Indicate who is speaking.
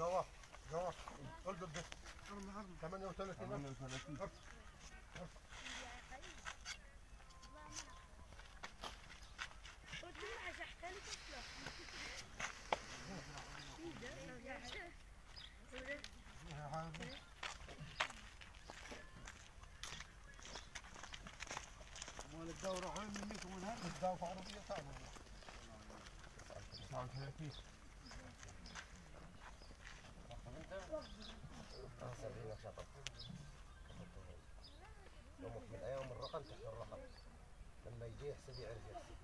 Speaker 1: جوا جوا قلت ده 38 38
Speaker 2: مال الدورة وين منكم من هذا؟
Speaker 1: الدواء في عربية ثانية. 39
Speaker 3: شطط يومك من أيام الرقم تحت الرقم. لما يجي يحسب يعرف يحسب.